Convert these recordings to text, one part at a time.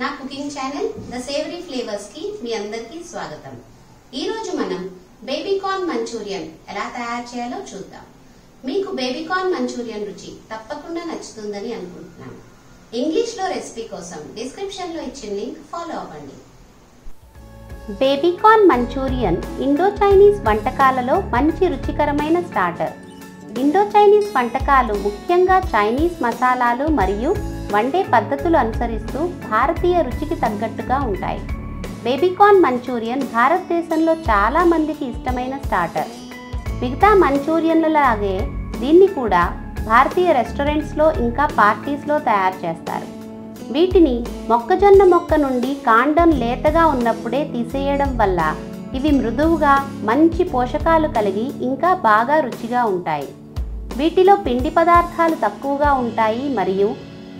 నా cooking channel the savoury ఫ్లేవర్స్కి మీ అందరికీ స్వాగతం. ఈ రోజు మనం బేబీకార్న్ మంచూరియన్ ఎలా తయారు చేయాలో చూద్దాం. మీకు బేబీకార్న్ మంచూరియన్ రుచి తప్పకుండా నచ్చుతుందని అనుకుంటున్నాను. ఇంగ్లీష్లో రెసిపీ కోసం డిస్క్రిప్షన్లో ఇచ్చిన లింక్ ఫాలో అవ్వండి. Baby corn manchurian Indo Chinese వంటకాలలో మంచి రుచికరమైన స్టార్టర్ ఇండో చైనీస్ వంటకాలు ముఖ్యంగా చైనీస్ మసాలాలు మరియు వండే పద్ధతులు అనుసరిస్తూ భారతీయ రుచికి తగ్గట్టుగా ఉంటాయి. బేబీకార్న్ మంచూరియన్ భారతదేశంలో చాలా మందికి ఇష్టమైన స్టార్టర్. మిగతా మంచూరియన్లలాగే దీన్ని కూడా భారతీయ రెస్టారెంట్స్లో ఇంకా పార్టీస్లో తయారు చేస్తారు. వీటిని మొక్కజొన్న మొక్క నుండి కాండం లేతగా ఉన్నప్పుడే తీసేయడం వల్ల ఇవి మృదువుగా మంచి పోషకాలు కలిగి ఇంకా బాగా రుచిగా ఉంటాయి. వీటిలో పిండి పదార్థాలు తక్కువగా ఉంటాయి మరియు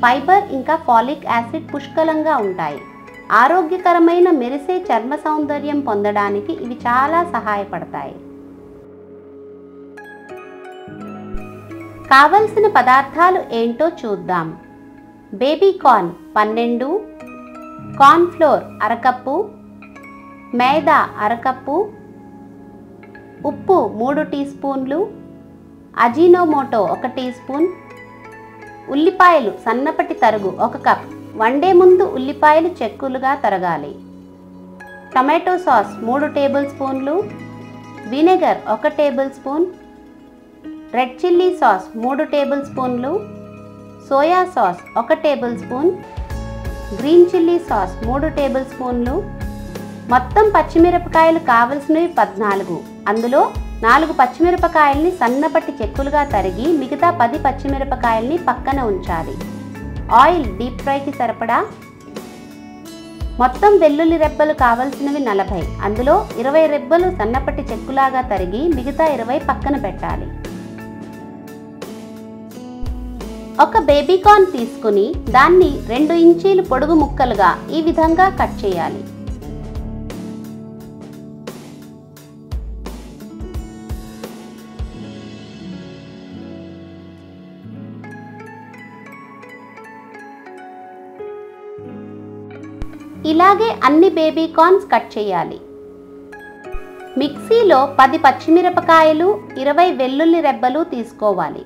ఫైబర్ ఇంకా ఫాలిక్ యాసిడ్ పుష్కలంగా ఉంటాయి. ఆరోగ్యకరమైన మెరిసే చర్మ సౌందర్యం పొందడానికి ఇవి చాలా సహాయపడతాయి. కావలసిన పదార్థాలు ఏంటో చూద్దాం. బేబీ కార్న్ పన్నెండు కార్న్ ఫ్లోర్ అరకప్పు మైదా అరకప్పు ఉప్పు మూడు టీ స్పూన్లు అజీనోమోటో ఒక టీ స్పూన్ ఉల్లిపాయలు సన్నపటి తరుగు ఒక కప్. వండే ముందు ఉల్లిపాయలు చెక్కులుగా తరగాలి. టమాటో సాస్ మూడు టేబుల్ స్పూన్లు. వినెగర్ ఒక table spoon. Red chilli sauce మూడు టేబుల్ స్పూన్లు. సోయా సాస్ ఒక table spoon. Green chilli sauce మూడు టేబుల్ స్పూన్లు. మొత్తం పచ్చిమిరపకాయలు కావలసినవి పద్నాలుగు. అందులో నాలుగు పచ్చిమిరపకాయల్ని సన్నపట్టి చెక్కులుగా తరిగి మిగతా పది పచ్చిమిరపకాయల్ని పక్కన ఉంచాలి. ఆయిల్ డీప్ ఫ్రైకి సరిపడా? మొత్తం వెల్లుల్లి రెబ్బలు కావలసినవి నలభై. అందులో ఇరవై రెబ్బలు సన్నపట్టి చెక్కులాగా తరిగి మిగతా ఇరవై పక్కన పెట్టాలి. ఒక బేబీకార్న్ తీసుకుని దాన్ని రెండు ఇంచీలు పొడుగు ముక్కలుగా ఈ విధంగా కట్ చేయాలి. ఇలాగే అన్ని బేబీ కార్న్స్ కట్ చేయాలి. మిక్సీలో పది పచ్చిమిరపకాయలు ఇరవై వెల్లుల్లి రెబ్బలు తీసుకోవాలి.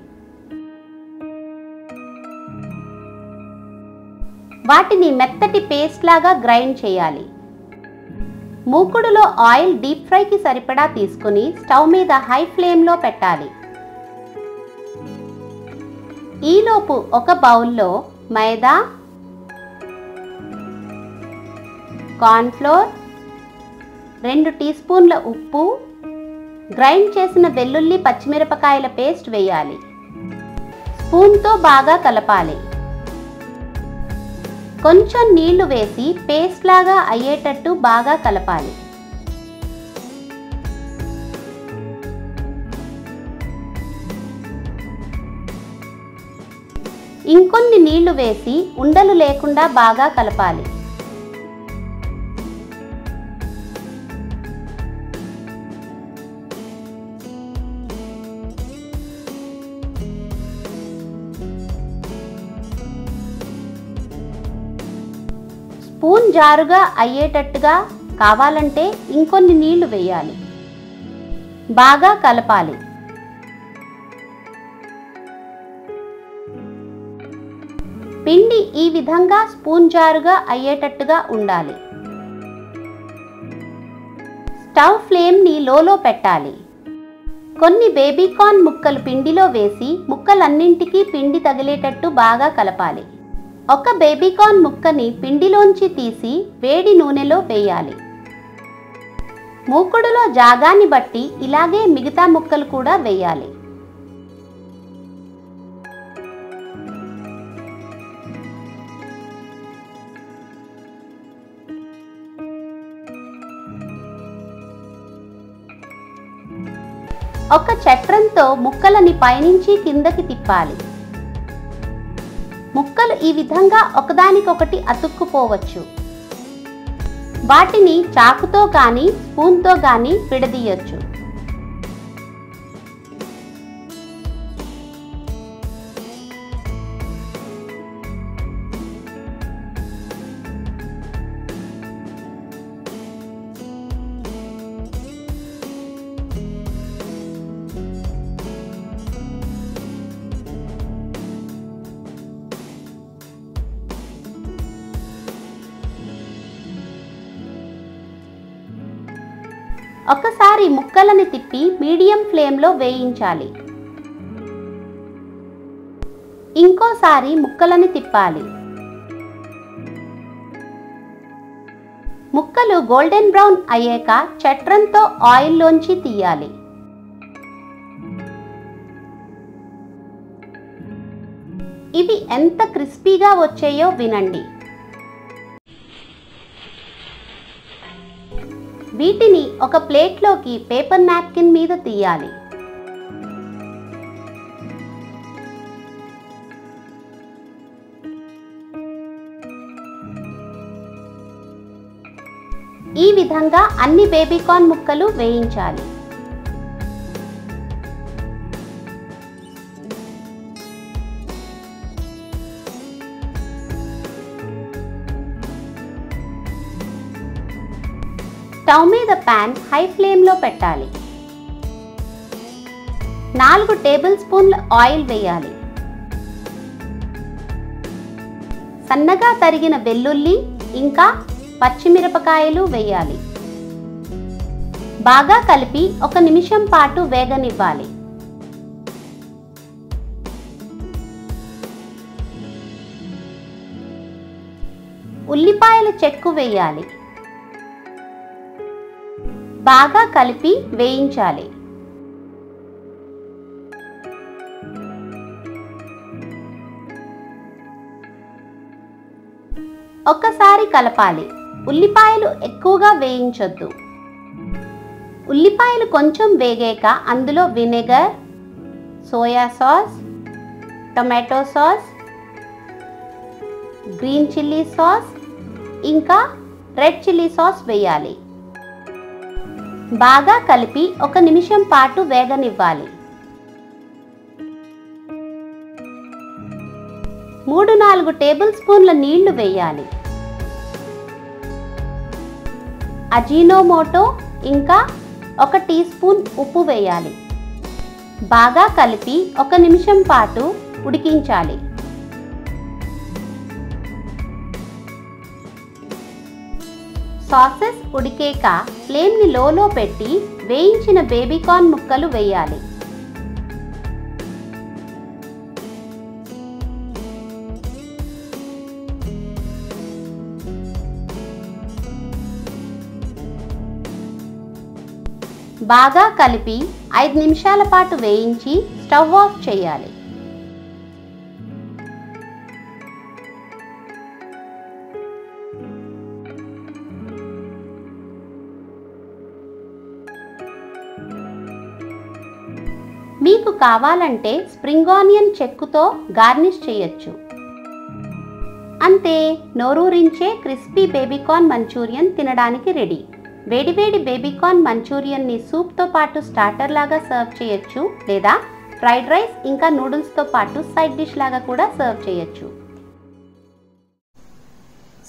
వాటిని మెత్తటి పేస్ట్ లాగా గ్రైండ్ చేయాలి. మూకుడులో ఆయిల్ డీప్ ఫ్రైకి సరిపడా తీసుకుని స్టవ్ మీద హై ఫ్లేమ్లో పెట్టాలి. ఈలోపు ఒక బౌల్లో మైదా కార్న్ఫ్లోర్ రెండు టీ స్పూన్ల ఉప్పు గ్రైండ్ చేసిన వెల్లుల్లి పచ్చిమిరపకాయల పేస్ట్ వేయాలి. స్పూన్తో బాగా కలపాలి. కొంచెం నీళ్ళు వేసి పేస్ట్ లాగా అయ్యేటట్టు బాగా కలపాలి. ఇంకొన్ని నీళ్ళు వేసి ఉండలు లేకుండా బాగా కలపాలి. స్పూన్ జారుగా అయ్యేటట్టుగా కావాలంటే ఇంకొన్ని నీళ్ళు వేయాలి. బాగా కలపాలి. పిండి ఈ విధంగా స్పూన్ జారుగా అయ్యేటట్టుగా ఉండాలి. స్టవ్ ఫ్లేమ్ని లోలో పెట్టాలి. కొన్ని బేబీకార్న్ ముక్కలు పిండిలో వేసి ముక్కలన్నింటికీ పిండి తగిలేటట్టు బాగా కలపాలి. ఒక బేబీకార్న్ ముక్కని పిండిలోంచి తీసి వేడి నూనెలో వేయాలి. మూకుడులో జాగాన్ని బట్టి ఇలాగే మిగతా ముక్కలు కూడా వేయాలి. ఒక చట్రంతో ముక్కలని పైనుంచి కిందకి తిప్పాలి. ఈ విధంగా ఒకదానికొకటి అతుక్కుపోవచ్చు. వాటిని చాకుతో కానీ స్పూన్తో కానీ విడదీయొచ్చు. ఒకసారి ముక్కలని తిప్పి మీడియం ఫ్లేమ్లో వేయించాలి. ఇంకోసారి ముక్కలని తిప్పాలి. ముక్కలు గోల్డెన్ బ్రౌన్ అయ్యాక చట్రంతో ఆయిల్లోంచి తీయాలి. ఇవి ఎంత క్రిస్పీగా వచ్చాయో వినండి. వీటిని ఒక ప్లేట్లోకి పేపర్ నాప్కిన్ మీద తీయాలి. ఈ విధంగా అన్ని బేబీకార్న్ ముక్కలు వేయించాలి. స్టవ్ మీద ప్యాన్ హై ఫ్లేమ్లో పెట్టాలి. నాలుగు టేబుల్ స్పూన్ల ఆయిల్ వేయాలి. సన్నగా తరిగిన వెల్లుల్లి ఇంకా పచ్చిమిరపకాయలు వేయాలి. బాగా కలిపి ఒక నిమిషం పాటు వేగనివ్వాలి. ఉల్లిపాయల చెక్కు వేయాలి. బాగా కలిపి వేయించాలి. ఒక్కసారి కలపాలి. ఉల్లిపాయలు ఎక్కువగా వేయించొద్దు. ఉల్లిపాయలు కొంచెం వేగాక అందులో vinegar soya sauce tomato sauce green chilli sauce ఇంకా రెడ్ చిల్లీ సాస్ వేయాలి. బాగా కలిపి ఒక నిమిషం పాటు వేగనివ్వాలి. మూడు నాలుగు టేబుల్ స్పూన్ల నీళ్ళు వేయాలి. అజీనోమోటో ఇంకా ఒక టీ స్పూన్ ఉప్పు వేయాలి. బాగా కలిపి ఒక నిమిషం పాటు ఉడికించాలి. సాసెస్ ఉడికేక ఫ్లేమ్ని లోలో పెట్టి వేయించిన బేబీకార్న్ ముక్కలు వేయాలి. బాగా కలిపి ఐదు నిమిషాల పాటు వేయించి స్టవ్ ఆఫ్ చేయాలి. మీకు కావాలంటే స్ప్రింగ్ ఆనియన్ చెక్కుతో గార్నిష్ చేయొచ్చు. అంతే నోరూరించే క్రిస్పీ బేబీకార్న్ మంచూరియన్ తినడానికి రెడీ. వేడివేడి బేబీకార్న్ మంచూరియన్ని సూప్తో పాటు స్టార్టర్ లాగా సర్వ్ చేయొచ్చు లేదా ఫ్రైడ్ రైస్ ఇంకా నూడిల్స్తో పాటు సైడ్ డిష్ లాగా కూడా సర్వ్ చేయొచ్చు.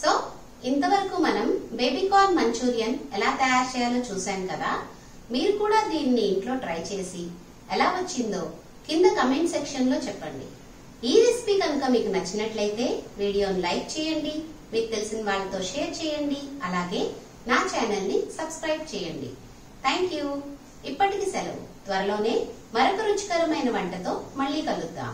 సో ఇంతవరకు మనం బేబీకార్న్ మంచూరియన్ ఎలా తయారు చేయాలో చూసాం కదా? మీరు కూడా దీన్ని ఇంట్లో ట్రై చేసి ఎలా వచ్చిందో కింద కమెంట్ సెక్షన్లో చెప్పండి. ఈ రెసిపీ కనుక మీకు నచ్చినట్లయితే వీడియోను లైక్ చేయండి మీకు తెలిసిన వాళ్ళతో షేర్ చేయండి అలాగే నా ఛానల్ని సబ్స్క్రైబ్ చేయండి. Thank you. ఇప్పటికి సెలవు. త్వరలోనే మరొక రుచికరమైన వంటతో మళ్ళీ కలుద్దాం.